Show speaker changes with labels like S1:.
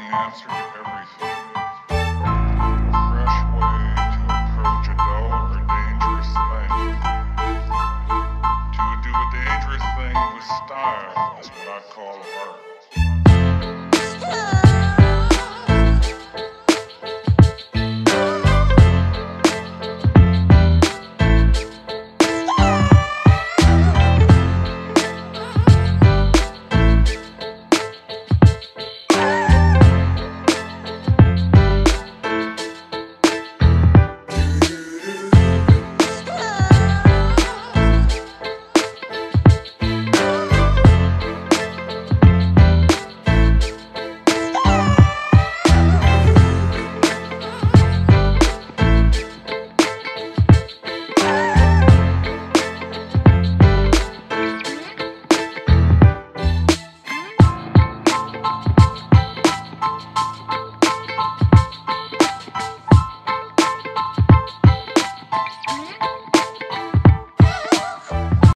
S1: Amsterdam.